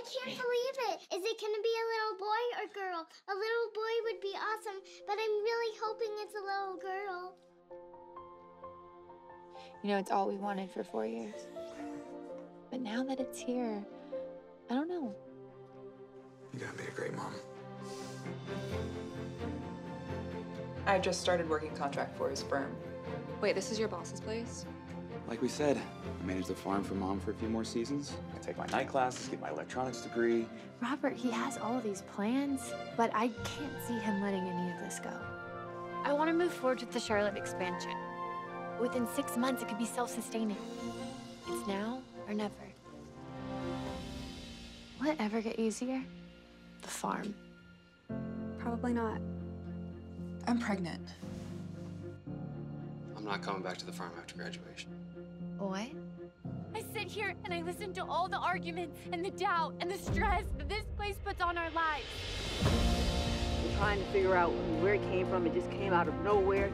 I can't believe it. Is it going to be a little boy or girl? A little boy would be awesome, but I'm really hoping it's a little girl. You know, it's all we wanted for four years. But now that it's here, I don't know. You're gonna be a great mom. I just started working contract for his firm. Wait, this is your boss's place? Like we said, I manage the farm for mom for a few more seasons. I take my night classes, get my electronics degree. Robert, he has all of these plans, but I can't see him letting any of this go. I want to move forward with the Charlotte expansion. Within six months, it could be self-sustaining. It's now or never. Will it ever get easier? The farm. Probably not. I'm pregnant. I'm not coming back to the farm after graduation. What? I sit here and I listen to all the arguments and the doubt and the stress that this place puts on our lives. We're trying to figure out where it came from. It just came out of nowhere.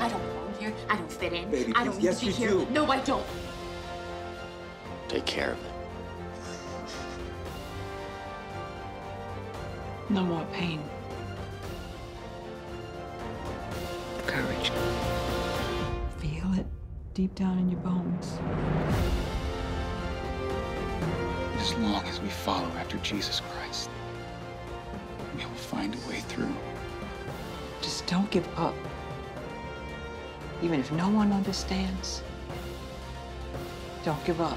I don't belong here. I don't fit in. Baby, I don't please. need Yes, to be here. do. No, I don't. Take care of it. No more pain. Courage. Feel it deep down in your bones. As long as we follow after Jesus Christ, we will find a way through. Just don't give up. Even if no one understands, don't give up.